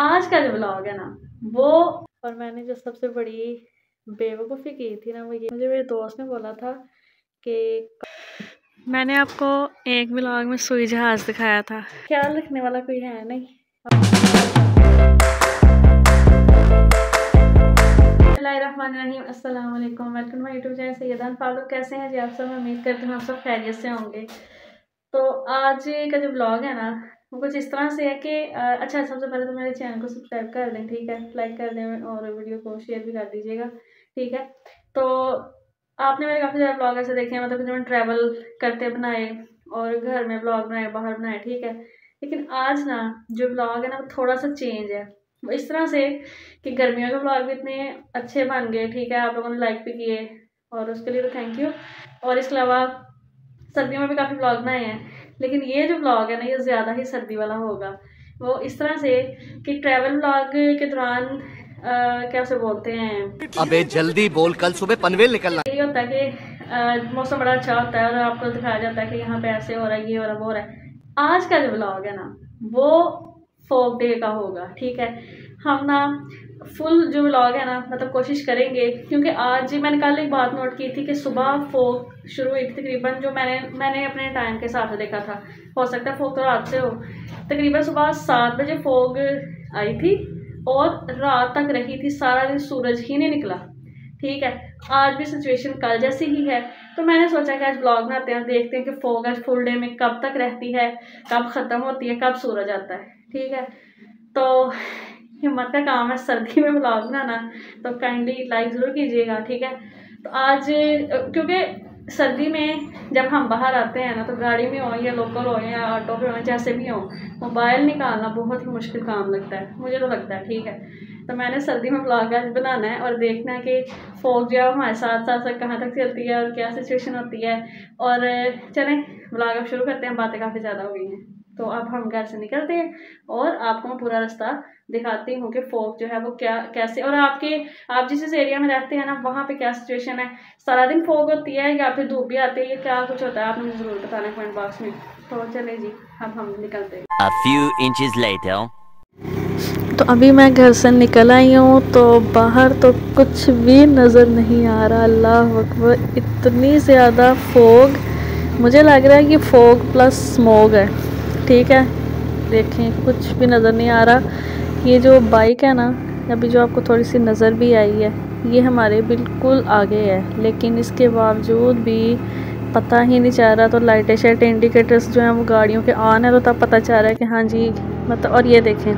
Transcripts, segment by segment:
आज का जो ब्लॉग है ना वो और मैंने जो सबसे बड़ी बेवकूफ़ी की थी ना वो ये मुझे मेरे दोस्त ने बोला था कि मैंने आपको एक ब्लॉग में सुई जहाज़ दिखाया था। ख्याल रखने वाला कोई है नहीं। अस्सलाम वालेकुम welcome my YouTube channel Syedan Farooq कैसे हैं जी आप सब? उम्मीद करते हैं आप सब खैरियत से होंगे। तो आज का जो ब्लॉग है ना कुछ इस तरह से है कि अच्छा सबसे पहले तो मेरे चैनल को सब्सक्राइब कर दें ठीक है? लाइक कर दें और वीडियो को शेयर भी कर दीजिएगा, ठीक है? तो आपने मेरे काफ़ी ज़्यादा ब्लॉग ऐसे देखे हैं मतलब जो मैं ट्रैवल करते बनाए और घर में ब्लॉग बनाए, बाहर बनाए, ठीक है? लेकिन आज ना, जो ब्लॉग है ना, वो थोड़ा सा चेंज है इस तरह से कि गर्मियों के ब्लॉग भी इतने अच्छे बन गए, ठीक है? आप लोगों ने लाइक भी किए और उसके लिए तो थैंक यू और इसके अलावा, सर्दियों में भी काफ़ी ब्लॉग बनाए हैं। लेकिन ये जो ब्लॉग है ना ये ज़्यादा ही सर्दी वाला होगा। वो इस तरह से कि ट्रैवल ब्लॉग के दौरान क्या उसे बोलते हैं? अबे जल्दी बोल कल सुबह पनवेल निकलना। यही होता है कि मौसम बड़ा अच्छा होता है और आपको दिखाया जाता है कि यहाँ पे ऐसे हो रहा है ये हो रहा है वो हो रहा है। आज का जो ब्लॉग है ना वो फोक डे का होगा ठीक है? हम ना फुल जो व्लॉग है ना मतलब कोशिश करेंगे, क्योंकि आज मैंने कल एक बात नोट की थी कि सुबह फोक शुरू हुई थी तकरीबन, जो मैंने मैंने अपने टाइम के हिसाब से देखा था। हो सकता है फोक तो रात से हो। तकरीबन सुबह सात बजे फोग आई थी और रात तक रही थी, सारा दिन सूरज ही नहीं निकला। ठीक है, आज भी सिचुएशन कल जैसी ही है। तो मैंने सोचा कि आज ब्लॉग बनाते हैं, देखते हैं कि फोग आज फुल डे में कब तक रहती है, कब ख़त्म होती है, कब सूरज आता है। ठीक है तो हिम्मत का काम है, सर्दी में ब्लॉग बनाना तो काइंडली लाइक ज़रूर कीजिएगा, ठीक है? तो आज, क्योंकि सर्दी में जब हम बाहर आते हैं ना तो गाड़ी में हो या लोकल हो या ऑटो पे हो, जैसे भी हो मोबाइल निकालना बहुत ही मुश्किल काम लगता है, मुझे तो लगता है, ठीक है? तो मैंने सर्दी में ब्लॉग आज बनाना है और देखना है कि फोक जो है हमारे साथ साथ साथ कहाँ तक चलती है और क्या सिचुएशन होती है। और चलें ब्लॉग अब शुरू करते हैं, बातें काफ़ी ज़्यादा हो गई हैं। तो अब हम घर से निकलते हैं और आपको मैं पूरा रास्ता दिखाती हूँ कि फोक जो है वो क्या कैसे और आपके आप जिस जिस एरिया में रहते हैं ना वहाँ पे क्या सिचुएशन है? सारा दिन फोक होती है या फिर धूप भी आती है? क्या कुछ होता है? आप मुझे ज़रूर बताना कमेंट बॉक्स में। तो चले जी अब हम निकलते हैं। A few inches later. तो अभी मैं घर से निकल आई हूँ तो बाहर तो कुछ भी नज़र नहीं आ रहा। अल्लाह अकबर इतनी ज़्यादा फोग मुझे लग रहा है कि फोग प्लस स्मोग है। ठीक है। देखें, कुछ भी नज़र नहीं आ रहा। ये जो बाइक है ना, अभी जो आपको थोड़ी सी नज़र भी आई है, ये हमारे बिल्कुल आगे है। लेकिन इसके बावजूद भी पता ही नहीं चल रहा तो लाइटें शाइटें इंडिकेटर्स जो हैं, वो गाड़ियों के ऑन है तो तब पता चल रहा है कि हाँ जी मतलब और ये देखें,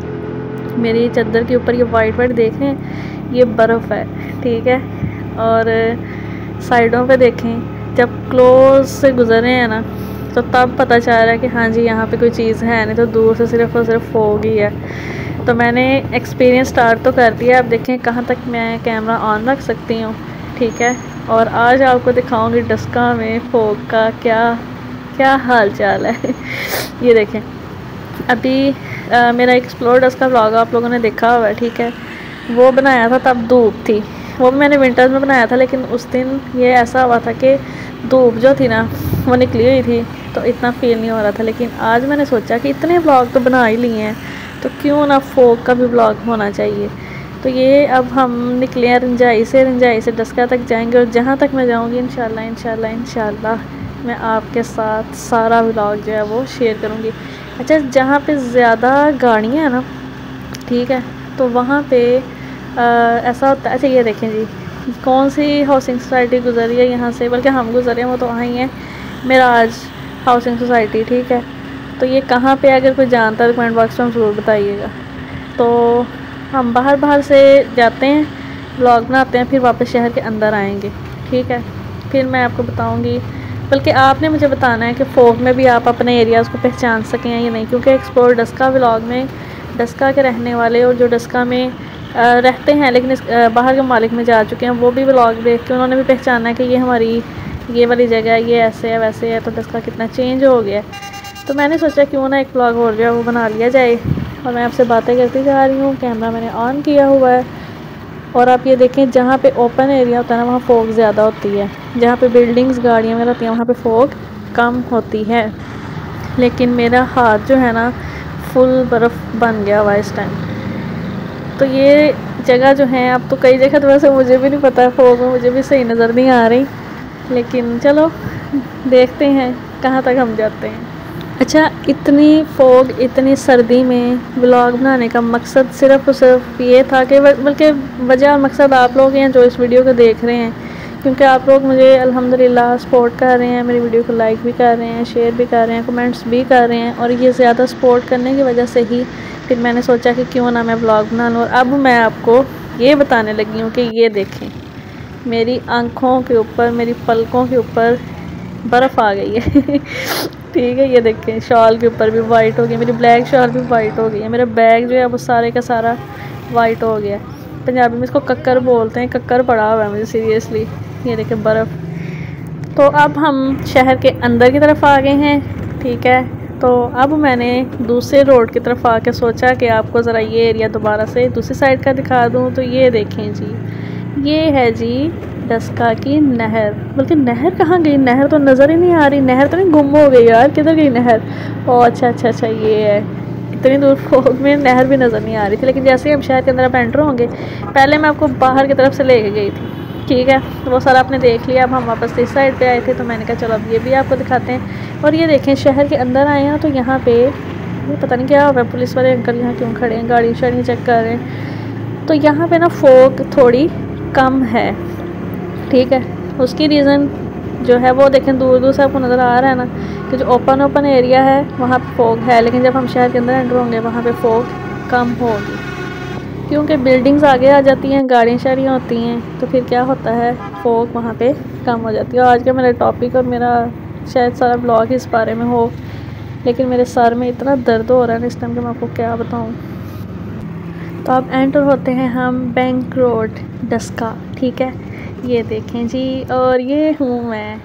मेरी चादर के ऊपर ये वाइट वाइट देखें, ये बर्फ़ है, ठीक है। और साइडों पे देखें, जब क्लोज से गुज़रे हैं ना तो तब पता चल रहा है कि हाँ जी यहाँ पे कोई चीज़ है नहीं तो दूर से सिर्फ़ और सिर्फ़ फोग ही है। तो मैंने एक्सपीरियंस स्टार्ट तो कर दिया अब देखें कहाँ तक मैं कैमरा ऑन रख सकती हूँ ठीक है? और आज आपको दिखाऊँगी डस्का में फोग का क्या क्या हाल चाल है। ये देखें अभी आ, मेरा एक्सप्लोर डस्का व्लॉग आप लोगों ने देखा हुआ है ठीक है? वो बनाया था तब धूप थी। वो भी मैंने विंटर्स में बनाया था लेकिन उस दिन ये ऐसा हुआ था कि धूप जो थी ना वो निकली हुई थी। तो इतना फील नहीं हो रहा था लेकिन आज मैंने सोचा कि इतने ब्लॉग तो बना ही लिए हैं तो क्यों ना फोक का भी ब्लॉग होना चाहिए? तो ये अब हम निकले हैं रंजाई से रंजाई से डस्का तक जाएँगे और जहाँ तक मैं जाऊँगी इन शाला इन शाला मैं आपके साथ सारा ब्लॉग जो है वो शेयर करूँगी। अच्छा जहाँ पे ज़्यादा गाड़ियाँ हैं ना ठीक है तो वहाँ पे आ, ऐसा होता है अच्छा ये देखें जी कौन सी हाउसिंग सोसाइटी गुजरी है यहाँ से? बल्कि हम गुजरे हैं वो तो वहाँ ही है। मेरा आज हाउसिंग सोसाइटी ठीक है? तो ये कहाँ पे अगर कोई जानता है कमेंट बॉक्स में ज़रूर बताइएगा। तो हम बाहर बाहर से जाते हैं ब्लॉग बनाते हैं, फिर वापस शहर के अंदर आएँगे, ठीक है? फिर मैं आपको बताऊँगी, बल्कि आपने मुझे बताना है कि फोक में भी आप अपने एरियाज़ को पहचान सकें या नहीं, क्योंकि एक्सप्लोर डस्का ब्लॉग में डस्का के रहने वाले और जो डस्का में रहते हैं, लेकिन इस बाहर के मालिक में जा चुके हैं, वो भी ब्लॉग देख के उन्होंने भी पहचाना है कि ये हमारी ये वाली जगह, ये ऐसे है, वैसे है तो इसका कितना चेंज हो गया तो मैंने सोचा क्यों ना एक ब्लॉग और जो है वो बना लिया जाए। और मैं आपसे बातें करती जा रही हूँ कैमरा मैंने ऑन किया हुआ है। और आप ये देखें, जहाँ पे ओपन एरिया होता है ना, वहाँ फोक ज़्यादा होती है। जहाँ पे बिल्डिंग्स गाड़ियाँ वगैरह होती हैं, वहाँ पे फोक कम होती है। लेकिन मेरा हाथ जो है ना फुल बर्फ़ बन गया हुआ इस टाइम तो ये जगह जो है, अब तो कई जगह तो वैसे मुझे भी नहीं पता फोक में मुझे भी सही नज़र नहीं आ रही। लेकिन चलो, देखते हैं कहाँ तक हम जाते हैं। अच्छा इतनी फोग, इतनी सर्दी में ब्लॉग बनाने का मकसद सिर्फ़ और सिर्फ़ ये था कि बल्कि वजह और मकसद आप लोग हैं जो इस वीडियो को देख रहे हैं। क्योंकि आप लोग मुझे अल्हम्दुलिल्लाह सपोर्ट कर रहे हैं, मेरी वीडियो को लाइक भी कर रहे हैं शेयर भी कर रहे हैं कमेंट्स भी कर रहे हैं, और ये ज़्यादा सपोर्ट करने की वजह से ही फिर मैंने सोचा कि क्यों ना मैं ब्लॉग बना लूँ। और अब मैं आपको ये बताने लगी हूँ कि ये देखें। मेरी आँखों के ऊपर, मेरी पलकों के ऊपर बर्फ़ आ गई है। ठीक है, ये देखें, शॉल के ऊपर भी वाइट हो गई, मेरी ब्लैक शॉल भी वाइट हो गई है। मेरा बैग जो है वो सारे का सारा वाइट हो गया पंजाबी में इसको कक्कर बोलते हैं, कक्कर पड़ा हुआ है मुझे सीरियसली ये देखें, बर्फ़। तो अब हम शहर के अंदर की तरफ़ आ गए हैं, ठीक है? तो अब मैंने दूसरे रोड की तरफ़ आके सोचा कि आपको ज़रा ये एरिया दोबारा से दूसरी साइड का दिखा दूँ। तो ये देखें जी ये है जी डस्का की नहर। बल्कि नहर कहाँ गई? नहर तो नज़र ही नहीं आ रही। नहर तो नहीं, गुम हो गई यार। किधर गई नहर? ओ अच्छा अच्छा अच्छा ये है। इतनी दूर फोग में नहर भी नज़र नहीं आ रही थी, लेकिन जैसे ही हम शहर के अंदर आप एंटर होंगे, पहले मैं आपको बाहर की तरफ़ से ले गई थी। ठीक है? तो वो सारा आपने देख लिया। अब हम वापस इस साइड पे आए थे तो मैंने कहा, चलो अब ये भी आपको दिखाते हैं। और ये देखें, शहर के अंदर आए हैं तो यहाँ पे, ये पता नहीं क्या हो हुआ पुलिस वाले अंकल यहाँ क्यों खड़े हैं? गाड़ी शाड़ी चेक कर रहे हैं। तो यहाँ पे ना फोक थोड़ी कम है। ठीक है? उसकी रीज़न जो है वो देखें दूर दूर से आपको नज़र आ रहा है ना कि जो ओपन ओपन एरिया है, वहाँ पे फोग है। लेकिन जब हम शहर के अंदर एंटर होंगे, वहाँ पे फोग कम होगी। क्योंकि बिल्डिंग्स आगे आ जाती हैं, गाड़ियाँ शाड़ियाँ होती हैं तो फिर क्या होता है? फोग वहाँ पे कम हो जाती है। आज का मेरा टॉपिक और मेरा शायद सारा ब्लॉग इस बारे में हो, लेकिन मेरे सर में इतना दर्द हो रहा है ना इस टाइम कि मैं आपको क्या बताऊँ। तो अब एंटर होते हैं हम बैंक रोड डस्का ठीक है? ये देखें जी, और ये हूँ मैं,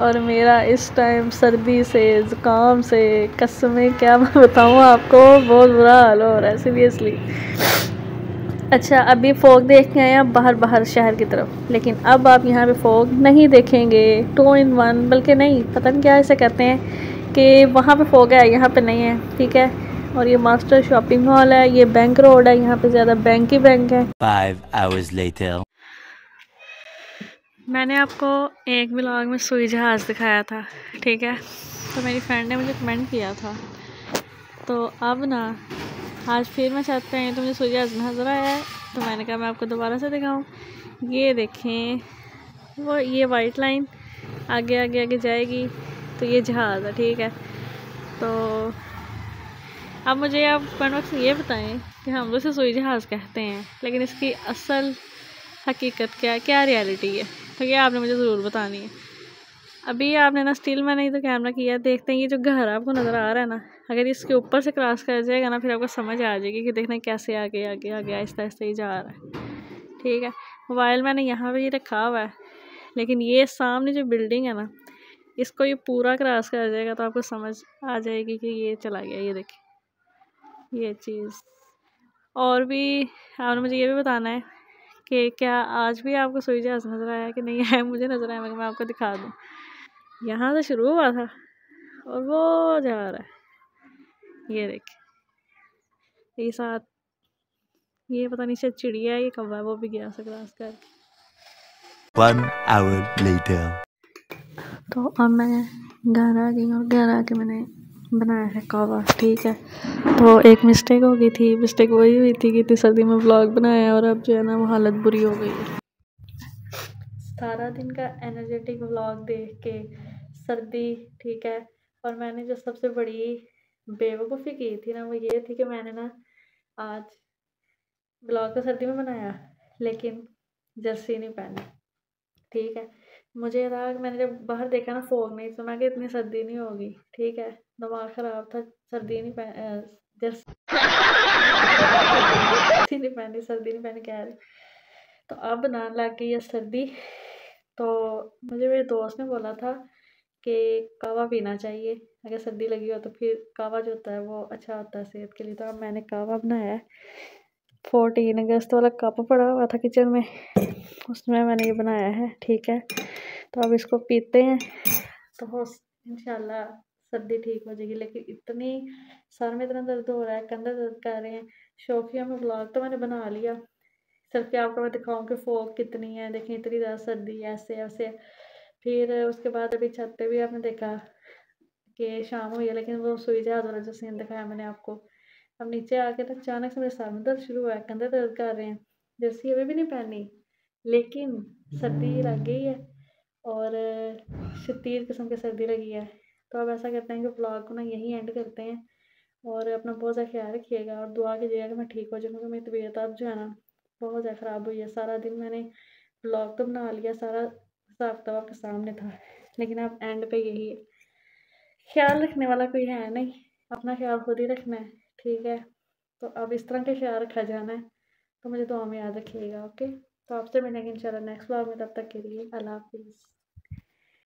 और मेरा इस टाइम सर्दी से, ज़ुकाम से, कसमें क्या मैं बताऊँ आपको? बहुत बुरा हाल हो रहा है सीरियसली अच्छा अभी फोग देख के आए हैं बाहर बाहर शहर की तरफ़। लेकिन अब आप यहाँ पे फोग नहीं देखेंगे टू इन वन बल्कि नहीं, पता नहीं क्या इसे कहते हैं कि वहाँ पे फोग है, यहाँ पे नहीं है, ठीक है? और ये मास्टर शॉपिंग मॉल है ये बैंक रोड है यहाँ पे ज़्यादा बैंक ही बैंक है। Five hours later. मैंने आपको एक ब्लॉग में सुई जहाज़ दिखाया था ठीक है? तो मेरी फ्रेंड ने मुझे कमेंट किया था। तो अब ना आज फिर मैं चाहते हैं तो मुझे सुई जहाज़ नज़र आया है तो मैंने कहा मैं आपको दोबारा से दिखाऊँ। ये देखें वो ये वाइट लाइन आगे आगे आगे जाएगी तो ये जहाज़ है ठीक है? तो अब मुझे आप कमेंट बॉक्स में ये बताएँ कि हम इसे सुई जहाज़ कहते हैं, लेकिन इसकी असल हकीकत क्या है क्या रियलिटी है? तो ये आपने मुझे ज़रूर बतानी है। अभी आपने ना स्टिल में नहीं तो कैमरा किया, देखते हैं ये जो घर आपको नज़र आ रहा है ना, अगर इसके ऊपर से क्रॉस कर जाएगा ना, फिर आपको समझ आ जाएगी कि देखना कैसे आगे आगे आगे, आहिस्ता आहिस्ता ही जा रहा है। ठीक है? मोबाइल मैंने यहाँ भी रखा हुआ है, लेकिन ये सामने जो बिल्डिंग है ना, इसको ये पूरा क्रॉस कर जाएगा तो आपको समझ आ जाएगी कि ये चला गया, ये देखिए। ये चीज़। और भी आपने मुझे ये भी बताना है कि क्या आज भी आपको सुई जहाज़ नज़र आया कि नहीं आया? मुझे नज़र आया मगर मैं आपको दिखा दूँ। यहाँ से शुरू हुआ था और वो जा रहा है। ये देखिए ये साथ ये पता नहीं शायद चिड़िया है ये कौवा है वो भी गया से क्रॉस कर One hour later. तो अब मैं घर आ गई और घर आके मैंने बनाया है कौवा, ठीक है। तो एक मिस्टेक हो गई थी मिस्टेक वही हुई थी कि इतनी सर्दी में ब्लॉग बनाया और अब जो है ना वो हालत बुरी हो गई है। सारा दिन का एनर्जेटिक व्लॉग देख के सर्दी, ठीक है, और मैंने जो सबसे बड़ी बेवकूफ़ी की थी ना वो ये थी कि मैंने ना आज ब्लॉग तो सर्दी में बनाया, लेकिन जर्सी नहीं पहनी, ठीक है। मुझे था मैंने जब बाहर देखा ना फोग नहीं तो मैं कि इतनी सर्दी नहीं होगी, ठीक है। दिमाग ख़राब था सर्दी नहीं पहन जर्सी नहीं पहनी सर्दी नहीं पहनी कह रही तो अब ना लग गई है सर्दी तो मुझे मेरे दोस्त ने बोला था कि कावा पीना चाहिए अगर सर्दी लगी हो तो फिर कावा जो होता है वो अच्छा होता है सेहत के लिए तो अब मैंने कावा बनाया है फोर्टीन अगस्त वाला कप पड़ा हुआ था किचन में उसमें मैंने ये बनाया है ठीक है तो अब इसको पीते हैं तो हो इंशाल्लाह सर्दी ठीक हो जाएगी। लेकिन इतनी सर में इतना दर्द हो रहा है, कंधे दर्द कर रहे हैं। शौकिया में ब्लॉग तो मैंने बना लिया। सिर्फ़ आपको मैं दिखाऊँ कि फोक कितनी है देखें इतनी ज़्यादा सर्दी है, ऐसे ऐसे। फिर उसके बाद अभी छत पे भी आपने देखा कि शाम हुई है, लेकिन वो सुई जहाज़ वाला जो सीन दिखाया मैंने आपको। अब नीचे आके तो अचानक से मेरे सर में दर्द शुरू हुआ है, कंधे दर्द कर रहे हैं। जैसी अभी भी नहीं पहनी, लेकिन सर्दी लग गई है और शदीद किस्म की सर्दी लगी है। तो अब ऐसा करते हैं कि ब्लॉग को ना यहीं एंड करते हैं और अपना बहुत ज़्यादा ख्याल रखिएगा और दुआ कीजिएगा कि मैं ठीक हो जाऊँ, क्योंकि मेरी तबीयत अब जो है ना बहुत ज़्यादा ख़राब हुई है। सारा दिन मैंने ब्लॉग तो बना लिया, सारा हिसाब किताब आपके सामने था, लेकिन अब एंड पे यही है। ख्याल रखने वाला कोई है नहीं, अपना ख्याल खुद ही रखना है, ठीक है? तो अब इस तरह का ख्याल रखा जाना है तो मुझे दुआ में याद रखिएगा, ओके? तो आपसे मिलेंगे इंशाल्लाह नेक्स्ट ब्लॉग में, तब तक के लिए अल्लाह हाफिज़।